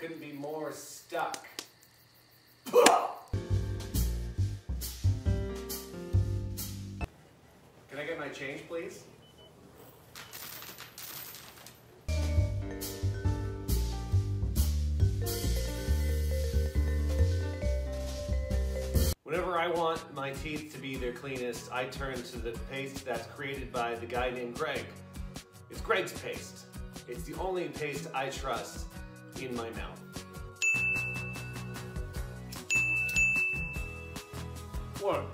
couldn't be more stuck. Can I get my change, please? Whenever I want my teeth to be their cleanest, I turn to the paste that's created by the guy named Greg. It's Greg's paste. It's the only paste I trust in my mouth. What?